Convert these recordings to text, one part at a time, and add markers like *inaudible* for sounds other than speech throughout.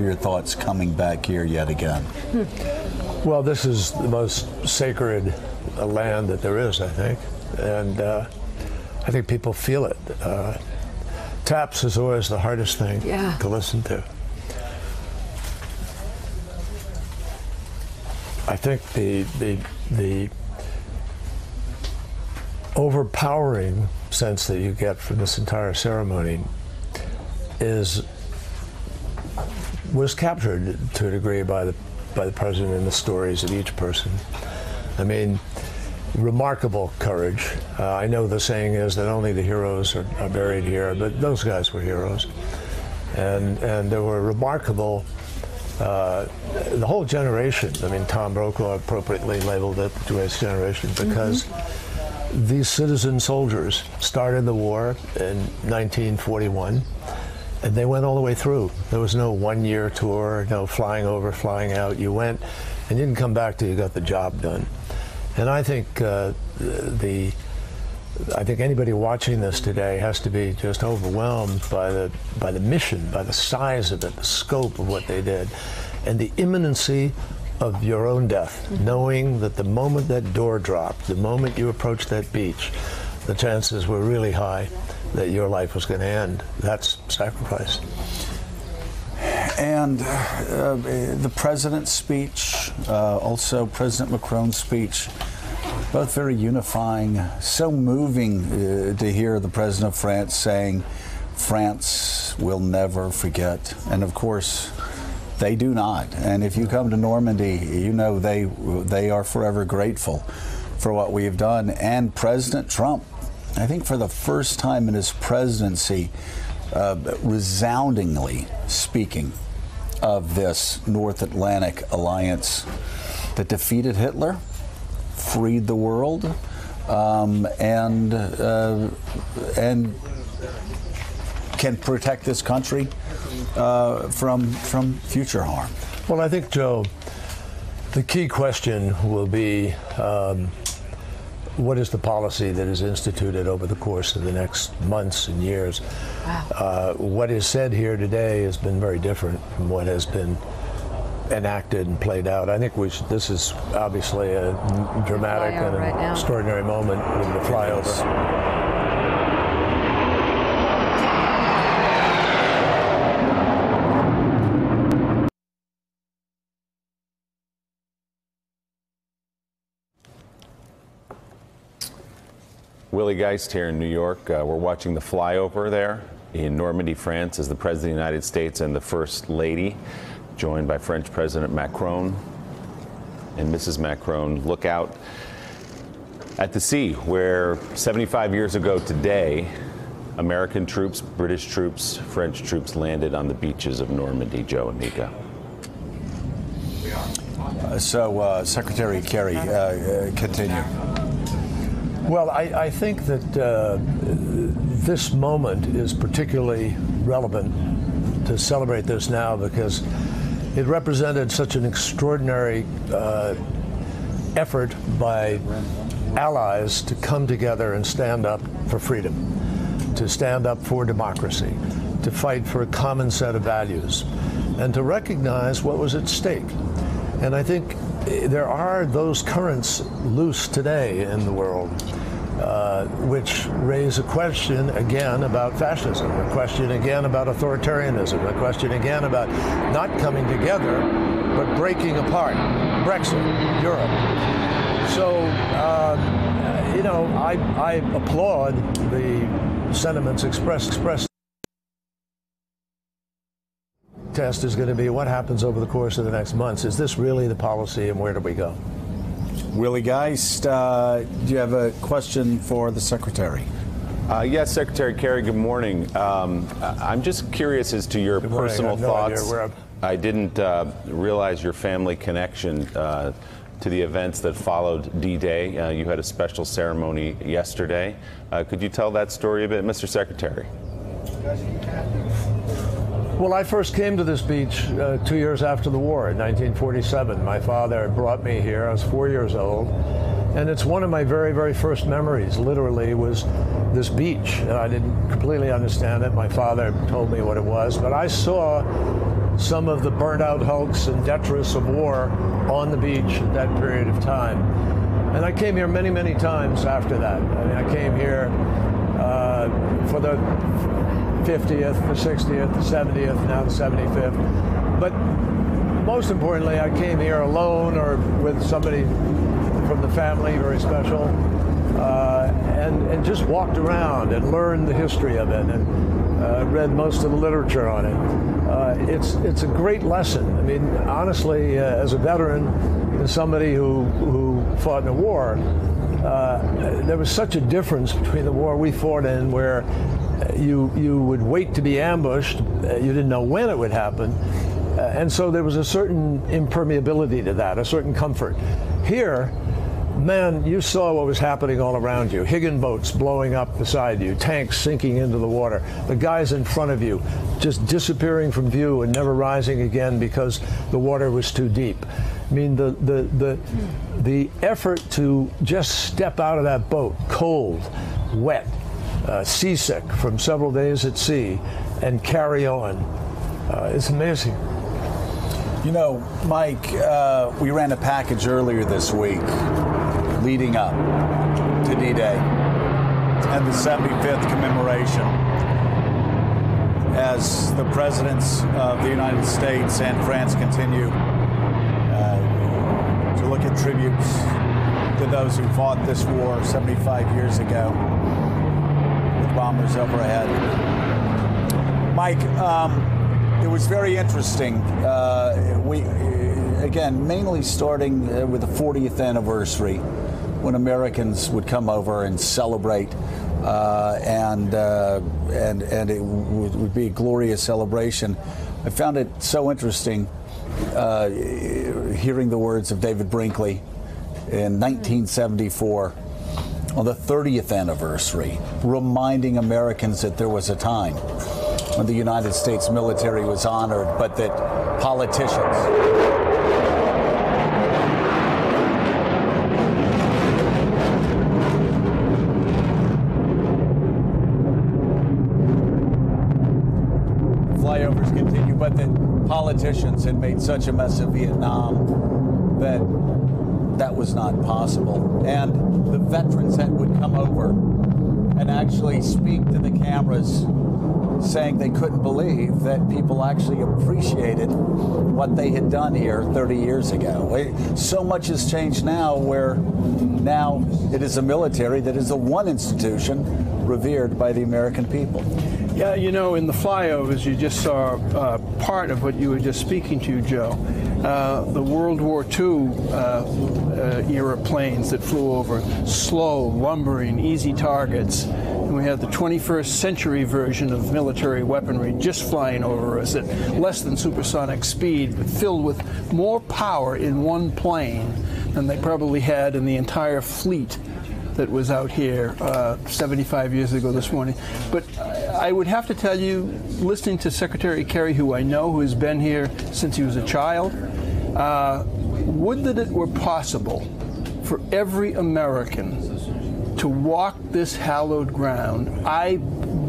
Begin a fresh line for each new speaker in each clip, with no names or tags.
your thoughts coming back here yet again?
Well, this is the most sacred uh, land that there is, I think, and uh, I think people feel it. Uh, taps is always the hardest thing
Yeah.
to listen to. I think the the the overpowering sense that you get from this entire ceremony is was captured to a degree by the by the president and the stories of each person. I mean, remarkable courage. Uh, I know the saying is that only the heroes are, are buried here, but those guys were heroes, and and there were remarkable. Uh, the whole generation. I mean, Tom Brokaw appropriately labeled it the greatest generation because these citizen soldiers started the war in 1941 and they went all the way through. There was no one year tour, no flying over, flying out. You went and you didn't come back till you got the job done. And I think uh, the I think anybody watching this today has to be just overwhelmed by the by the mission, by the size of it, the scope of what they did, and the imminency of your own death, knowing that the moment that door dropped, the moment you approached that beach, the chances were really high that your life was going to end. That's sacrifice.
And uh, the president's speech, uh, also President Macron's speech, both very unifying, so moving uh, to hear the president of France saying, France will never forget. And of course, they do not. And if you come to Normandy, you know they they are forever grateful for what we have done. And President Trump, I think for the first time in his presidency, uh, resoundingly speaking of this North Atlantic alliance that defeated Hitler, freed the world, um, and uh, and can protect this country uh, from from future harm.
Well, I think, Joe, the key question will be um, what is the policy that is instituted over the course of the next months and years? Uh, what is said here today has been very different from what has been enacted and played out. I think we should, this is obviously a dramatic and
right
extraordinary moment in the flyover.
Willie Geist here in New York. Uh, we're watching the flyover there in Normandy, France, as the President of the United States and the First Lady, joined by French President Macron and Mrs. Macron, look out at the sea where 75 years ago today, American troops, British troops, French troops landed on the beaches of Normandy, Joe and Mika.
Uh, so, uh, Secretary Kerry, uh, uh, continue.
Well, I, I think that uh, this moment is particularly relevant to celebrate this now because it represented such an extraordinary uh, effort by allies to come together and stand up for freedom, to stand up for democracy, to fight for a common set of values, and to recognize what was at stake. And I think eh, there are those currents loose today in the world uh, which raise a question again about fascism, a question again about authoritarianism, a question again about not coming together but breaking apart. Brexit, Europe. So, um, you know, I, I applaud the sentiments expressed. expressed test is going to be what happens over the course of the next months. Is this really the policy and where do we go?
Willie Geist, uh, do you have a question for the Secretary?
Uh, yes, Secretary Kerry, good morning. Um, I- I'm just curious as to your
morning. I
personal
no
thoughts.
I'm-
didn't uh, realize your family connection uh, to the events that followed D-Day. Uh, you had a special ceremony yesterday. Uh, could you tell that story a bit, Mr. Secretary?
Well, I first came to this beach uh, two years after the war in 1947. My father brought me here. I was four years old. And it's one of my very, very first memories, literally, was this beach. And I didn't completely understand it. My father told me what it was. But I saw some of the burnt out hulks and detritus of war on the beach at that period of time. And I came here many, many times after that. I mean, I came here uh, for the 50th, the 60th, the 70th, now the 75th. But most importantly, I came here alone or with somebody from the family, very special, uh, and, and just walked around and learned the history of it and uh, read most of the literature on it. Uh, it's, it's a great lesson. I mean, honestly, uh, as a veteran and somebody who, who fought in a war, uh, there was such a difference between the war we fought in where you, you would wait to be ambushed, uh, you didn't know when it would happen, uh, and so there was a certain impermeability to that, a certain comfort. Here, man, you saw what was happening all around you. Higgin boats blowing up beside you, tanks sinking into the water, the guys in front of you just disappearing from view and never rising again because the water was too deep. I mean, the, the, the, the effort to just step out of that boat, cold, wet, uh, seasick from several days at sea, and carry on, uh, amazing.
You know, Mike, uh, we ran a package earlier this week leading up to D Day and the 75th commemoration as the presidents of the United States and France continue look at tributes to those who fought this war 75 years ago with bombers overhead. Mike, um, it was very interesting. Uh, we, again, mainly starting uh, with the 40th anniversary when Americans would come over and celebrate. Uh, and uh, and and it would, would, be a glorious celebration. I found it so interesting uh, hearing the words of David Brinkley in 1974 on the 30th anniversary, reminding Americans that there was a time when the United States military was honored, but that politicians politicians had made such a mess of Vietnam that that was not possible. And the veterans that would come over and actually speak to the cameras saying they couldn't believe that people actually appreciated what they had done here 30 years ago. So much has changed now where now it is a military that is the one institution revered by the American people.
Yeah, you know, in the flyovers, you just saw uh, part of what you were just speaking to, Joe. Uh, the World War II uh, uh, era planes that flew over, slow, lumbering, easy targets. And we have the 21st century version of military weaponry just flying over us at less than supersonic speed, but filled with more power in one plane than they probably had in the entire fleet that was out here uh, 75 years ago this morning. But I would have to tell you, listening to Secretary Kerry, who I know, who has been here since he was a child, uh, would that it were possible for every American to walk this hallowed ground. I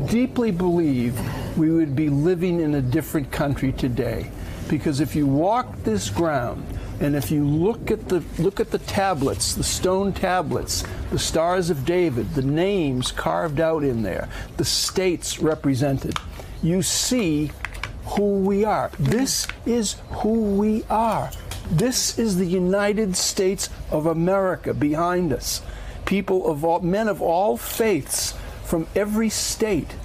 deeply believe we would be living in a different country today. Because if you walk this ground, and if you look at the look at the tablets, the stone tablets, the stars of David, the names carved out in there, the states represented, you see who we are. This is who we are. This is the United States of America behind us. People of all men of all faiths from every state,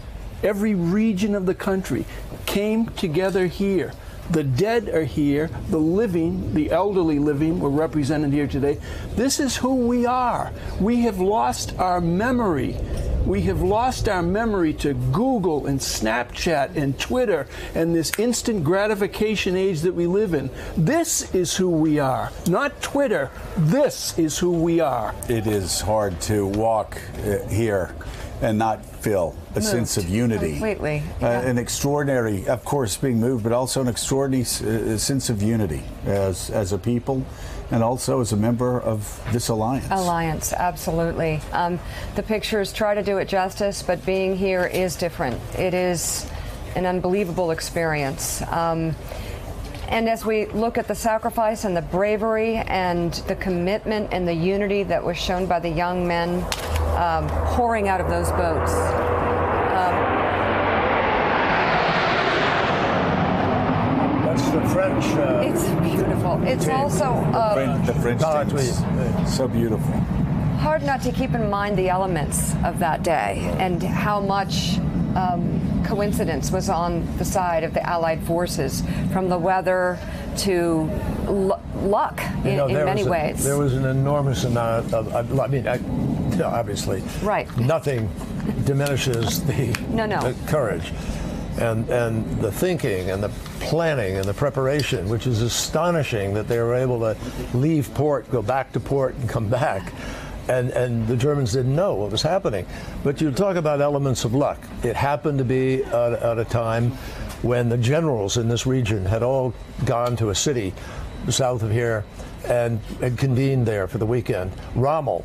every region of the country came together here the dead are here. The living, the elderly living, were represented here today. This is who we are. We have lost our memory. We have lost our memory to Google and Snapchat and Twitter and this instant gratification age that we live in. This is who we are, not Twitter. This is who we are.
It is hard to walk uh, here and not feel a moved. sense of unity.
Completely.
Uh, an extraordinary, of course, being moved, but also an extraordinary uh, sense of unity as, as a people and also as a member of this alliance.
Alliance, absolutely. Um, the pictures try to do it justice, but being here is different. It is an unbelievable experience. Um, And as we look at the sacrifice and the bravery and the commitment and the unity that was shown by the young men um, pouring out of those boats.
That's the French. Uh,
It's beautiful. It's also uh,
French- the French team is
oui.
so beautiful.
hard not to keep in mind the elements of that day and how much um, coincidence was on the side of the Allied forces, from the weather to l- luck in,
you know,
in many
a-
ways.
there was an enormous amount of. I mean, I, obviously,
Right.
Nothing diminishes the,
No, no.
the courage, and and the thinking and the planning and the preparation, which is astonishing that they were able to leave port, go back to port, and come back. And, and the Germans didn't know what was happening. But you talk about elements of luck. It happened to be at, at a time when the generals in this region had all gone to a city south of here and, and convened there for the weekend. Rommel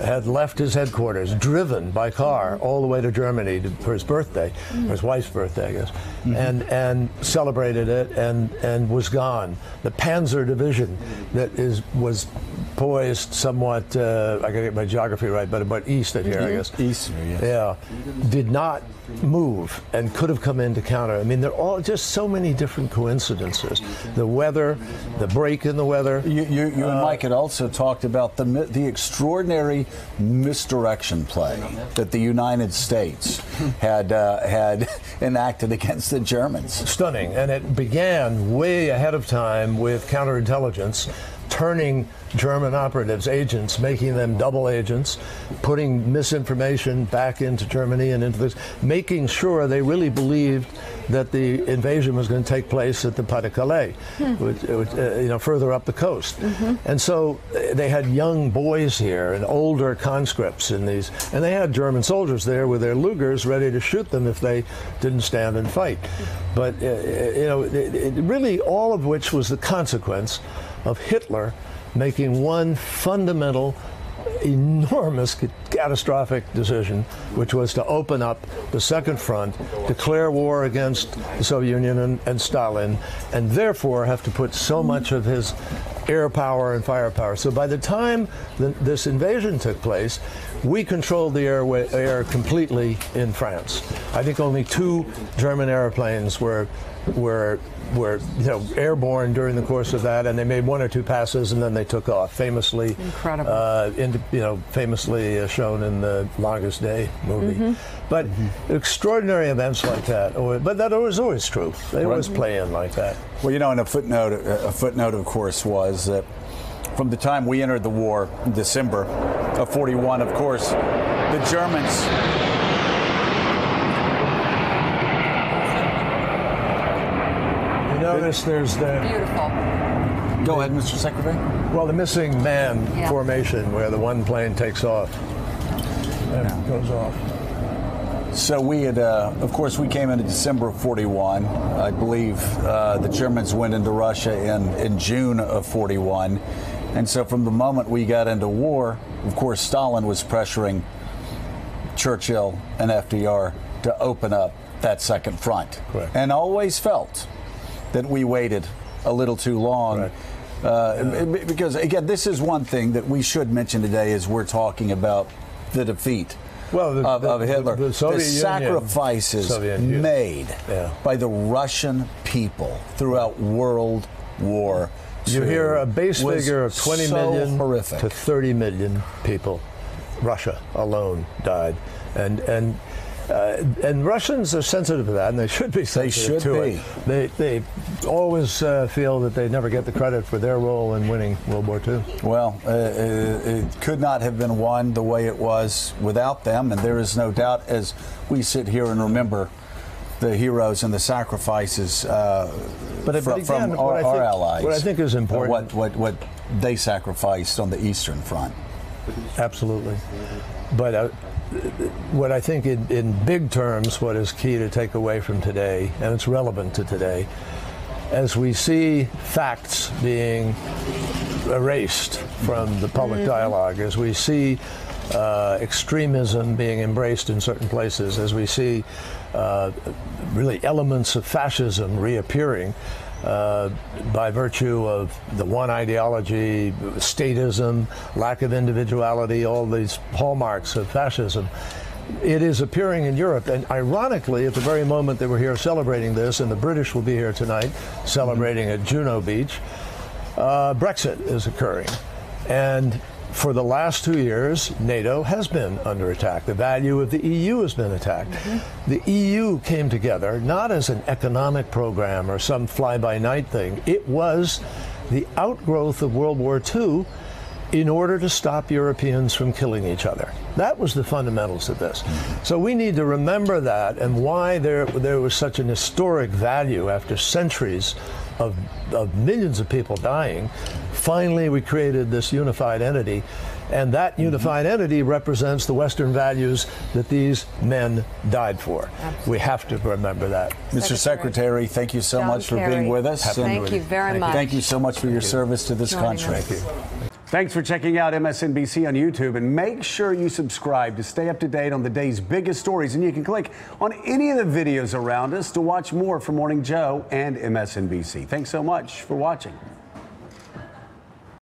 had left his headquarters, driven by car all the way to Germany to, for his birthday, or his wife's birthday, I guess, mm-hmm. and and celebrated it and and was gone. The Panzer Division that is was poised somewhat. Uh, I gotta get my geography right, but about east of here, I guess.
East, yes.
Yeah, did not move and could have come in to counter. I mean, there are all just so many different coincidences. The weather, the break in the weather.
You, you, you and Mike had also talked about the the extraordinary misdirection play that the United States had uh, had *laughs* enacted against the Germans.
stunning. And it began way ahead of time with counterintelligence, turning German operatives, agents, making them double agents, putting misinformation back into Germany and into this, making sure they really believed that the invasion was going to take place at the Pas de Calais, which, which, uh, you know, further up the coast. And so uh, they had young boys here and older conscripts in these, and they had German soldiers there with their Lugers ready to shoot them if they didn't stand and fight. But uh, you know, it, it really all of which was the consequence of Hitler making one fundamental enormous catastrophic decision, which was to open up the second front, declare war against the Soviet Union and, and Stalin, and therefore have to put so much of his air power and firepower. So by the time the, this invasion took place, we controlled the airway, air completely in France. I think only two German airplanes were were were you know airborne during the course of that, and they made one or two passes and then they took off. Famously,
Incredible.
Uh, in, you know, famously uh, shown in the Longest Day movie. But extraordinary events like that. or- But that was always true. They always play in like that.
Well, you know, and a footnote, a footnote, of course, was that from the time we entered the war in December of 41, of course, the Germans.
You notice there's the
Beautiful.
Go ahead, Mr. Secretary.
well the missing man
Yeah.
formation where the one plane takes off and goes off.
So we had, uh, of course, we came into December of 41. I believe uh, the Germans went into Russia in, in June of 41. And so from the moment we got into war, of course, Stalin was pressuring Churchill and FDR to open up that second front.
Correct.
And always felt that we waited a little too long.
Right.
Uh, b- Because, again, this is one thing that we should mention today as we're talking about the defeat
Well, the-
of,
the-
of Hitler.
the Union-
sacrifices
Union.
made
Yeah.
by the Russian people throughout World War II.
You hear a base figure of 20
so
million
horrific.
to 30 million people. Russia alone died, and and uh, and Russians are sensitive to that, and they should be sensitive
should
to
be.
it. They they always uh, feel that they never get the credit for their role in winning World War II.
Well, uh, uh, it could not have been won the way it was without them, and there is no doubt as we sit here and remember the heroes and the sacrifices uh,
But-
fro-
but again,
from our,
I
our allies.
what I think is
uh,
important-
what, what, what they sacrificed on the Eastern Front.
Absolutely. But uh, what I think in, in big terms, what is key to take away from today, and it's relevant to today, as we see facts being erased from the public dialogue, as we see uh, extremism being embraced in certain places, as we see uh, really elements of fascism reappearing, uh, by virtue of the one ideology, statism, lack of individuality, all these hallmarks of fascism. It is appearing in Europe, and ironically, at the very moment that we're here celebrating this, and the British will be here tonight celebrating at Juno Beach, uh, Brexit is occurring. And for the last two years, NATO has been under attack. The value of the EU has been attacked. Mm-hmm. The EU came together not as an economic program or some fly by night thing, it was the outgrowth of World War II in order to stop Europeans from killing each other. That was the fundamentals of this. Mm-hmm. So we need to remember that and why there, there was such an historic value after centuries of, of millions of people dying. Finally, we created this unified entity, and that mm-hmm. unified entity represents the Western values that these men died for. We have to remember that.
Mr.
Secretary.
Secretary, thank you so
John
much for
Kerry.
being with us.
Thank you very
Thank
much.
Thank you so much for your service to this
Joining
country.
Thanks for checking out MSNBC on YouTube and make sure you subscribe to stay up to date on the day's biggest stories. And you can click on any of the videos around us to watch more from Morning Joe and MSNBC. Thanks so much for watching.